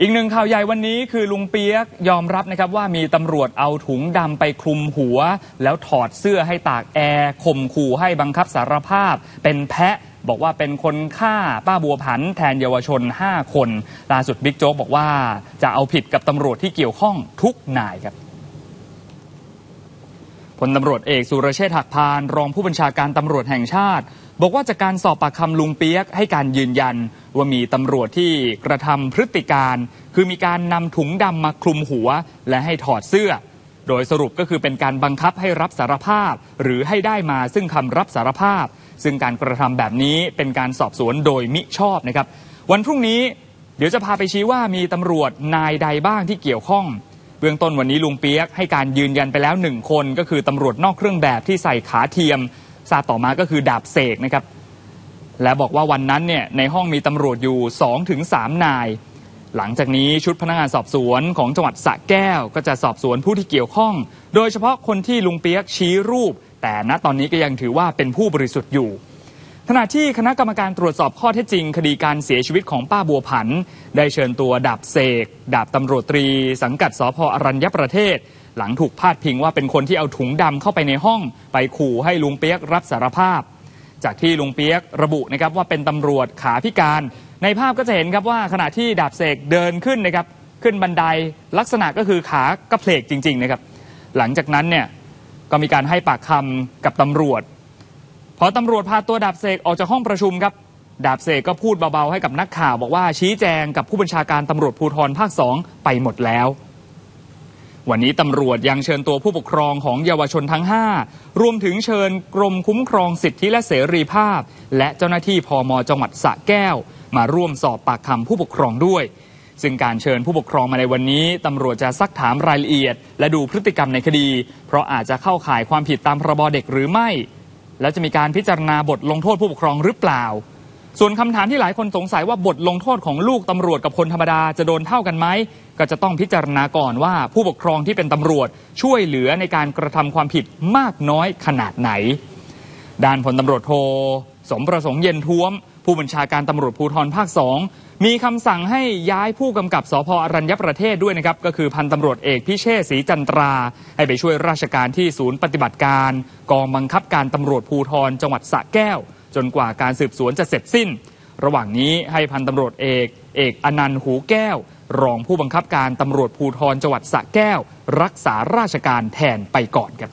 อีกหนึ่งข่าวใหญ่วันนี้คือลุงเปียกยอมรับนะครับว่ามีตำรวจเอาถุงดำไปคลุมหัว แล้วถอดเสื้อให้ตากแอร์ข่มขู่ให้บังคับสารภาพ เป็นแพะบอกว่าเป็นคนฆ่าป้าบัวผัน แทนเยาวชน 5 คนล่าสุดบิ๊กโจ๊กบอกว่าจะเอาผิดกับตำรวจที่เกี่ยวข้องทุกนายครับ พลตำรวจเอกสุรเชษฐ์หักพาน รองผู้บัญชาการตำรวจแห่งชาติ บอกว่าจากการสอบปากคำลุงเปียกให้การยืนยัน ว่ามีตำรวจที่กระทำพฤติการ คือมีการนำถุงดำมาคลุมหัว และให้ถอดเสื้อ โดยสรุปก็คือเป็นการบังคับให้รับสารภาพ หรือให้ได้มาซึ่งคำรับสารภาพ ซึ่งการกระทำแบบนี้เป็นการสอบสวนโดยมิชอบนะครับ วันพรุ่งนี้เดี๋ยวจะพาไปชี้ว่ามีตำรวจนายใดบ้างที่เกี่ยวข้อง เบื้องต้นวันนี้ลุงเปียกให้การยืนยันไปแล้วหนึ่งคนก็คือตำรวจนอกเครื่องแบบที่ใส่ขาเทียมทราบต่อมาก็คือดาบเสกนะครับ และบอกว่าวันนั้นเนี่ยในห้องมีตำรวจอยู่2-3ถึงนาย หลังจากนี้ชุดพนักงานสอบสวนของจังหวัดสระแก้ว ก็จะสอบสวนผู้ที่เกี่ยวข้อง โดยเฉพาะคนที่ลุงเปียกชี้รูป แต่ณตอนนี้ก็ยังถือว่าเป็นผู้บริสุทธิ์อยู่ ขณะที่คณะกรรมการตรวจสอบข้อเท็จจริง คดีการเสียชีวิตของป้าบัวผัน ได้เชิญตัวดาบเสก ดาบตำรวจตรี สังกัดสพอรัญญประเทศ หลังถูกพาดพิงว่าเป็นคนที่เอาถุงดำเข้าไปในห้อง ไปขู่ให้ลุงเปียกรับสารภาพ จากที่ลุงเปียกระบุนะครับว่าเป็นตำรวจขาพิการ ในภาพก็จะเห็นครับว่าขณะที่ดาบเสกเดินขึ้นนะครับขึ้นบันไดลักษณะก็คือขากระเพลกจริง ๆ นะครับ หลังจากนั้นเนี่ยก็มีการให้ปากคำกับตำรวจ พอตำรวจพาตัวดาบเสกออกจากห้องประชุมครับ ดาบเสกก็พูดเบาๆให้กับนักข่าว บอกว่าชี้แจงกับผู้บัญชาการตำรวจภูธรภาคสองไปหมดแล้ว วันนี้ตำรวจยังเชิญตัวผู้ปกครองของเยาวชนทั้ง 5 รวมถึงเชิญกรมคุ้มครองสิทธิและเสรีภาพ และเจ้าหน้าที่พอมจังหวัดสระแก้ว มาร่วมสอบปากคำผู้ปกครองด้วยซึ่งการเชิญผู้ปกครองมาในวันนี้ ตำรวจจะซักถามรายละเอียด และดูพฤติกรรมในคดี เพราะอาจจะเข้าข่ายความผิดตามพรบเด็กหรือไม่ แล้วจะมีการพิจารณาบทลงโทษผู้ปกครองหรือเปล่า ส่วนคำถามที่หลายคนสงสัยว่าบทลงโทษของลูกตำรวจกับคนธรรมดาจะโดนเท่ากันไหมก็จะต้องพิจารณาก่อนว่าผู้ปกครองที่เป็นตำรวจช่วยเหลือในการกระทำความผิดมากน้อยขนาดไหน ด้านพลตำรวจโทสมประสงค์เย็นท้วม ผู้บัญชาการตำรวจภูธรภาคสองมีคำสั่งให้ย้ายผู้กำกับสพอรัญญประเทศด้วยนะครับ ก็คือพันตำรวจเอกพิเชษศรีจันตรา ให้ไปช่วยราชการที่ศูนย์ปฏิบัติการ กองบังคับการตำรวจภูธรจังหวัดสระแก้ว จนกว่าการสืบสวนจะเสร็จสิ้น ระหว่างนี้ให้พันตำรวจเอก เอกอนันต์หูแก้ว รองผู้บังคับการตำรวจภูธรจังหวัดสระแก้ว รักษาราชการแทนไปก่อนครับ